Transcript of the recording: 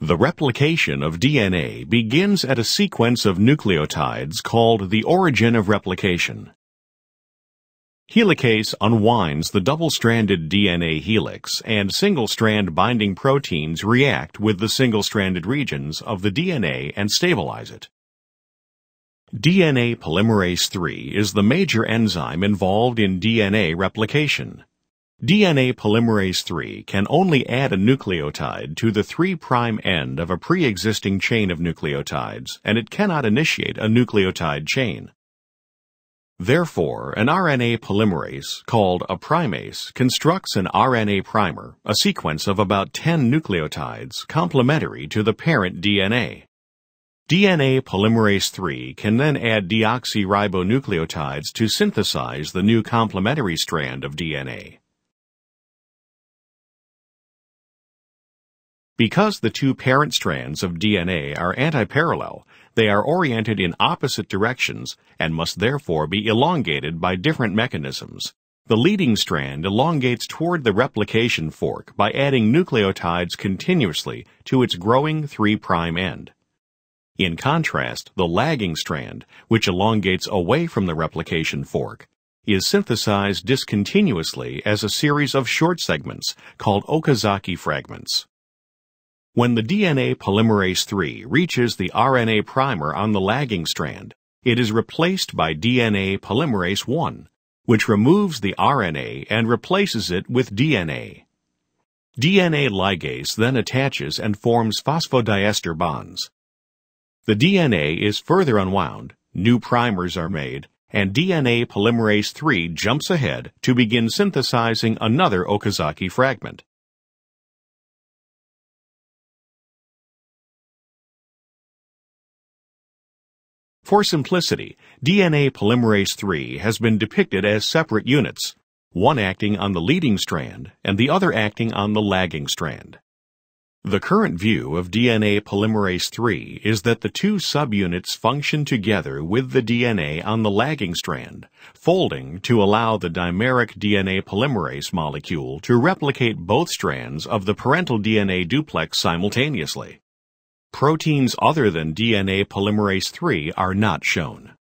The replication of DNA begins at a sequence of nucleotides called the origin of replication. Helicase unwinds the double-stranded DNA helix and single-strand binding proteins react with the single-stranded regions of the DNA and stabilize it. DNA polymerase III is the major enzyme involved in DNA replication. DNA polymerase III can only add a nucleotide to the 3' end of a pre-existing chain of nucleotides, and it cannot initiate a nucleotide chain. Therefore, an RNA polymerase, called a primase, constructs an RNA primer, a sequence of about 10 nucleotides complementary to the parent DNA. DNA polymerase III can then add deoxyribonucleotides to synthesize the new complementary strand of DNA. Because the two parent strands of DNA are antiparallel, they are oriented in opposite directions and must therefore be elongated by different mechanisms. The leading strand elongates toward the replication fork by adding nucleotides continuously to its growing 3' end. In contrast, the lagging strand, which elongates away from the replication fork, is synthesized discontinuously as a series of short segments called Okazaki fragments. When the DNA polymerase III reaches the RNA primer on the lagging strand, it is replaced by DNA polymerase I, which removes the RNA and replaces it with DNA. DNA ligase then attaches and forms phosphodiester bonds. The DNA is further unwound, new primers are made, and DNA polymerase III jumps ahead to begin synthesizing another Okazaki fragment. For simplicity, DNA polymerase III has been depicted as separate units, one acting on the leading strand and the other acting on the lagging strand. The current view of DNA polymerase III is that the two subunits function together with the DNA on the lagging strand, folding to allow the dimeric DNA polymerase molecule to replicate both strands of the parental DNA duplex simultaneously. Proteins other than DNA polymerase III are not shown.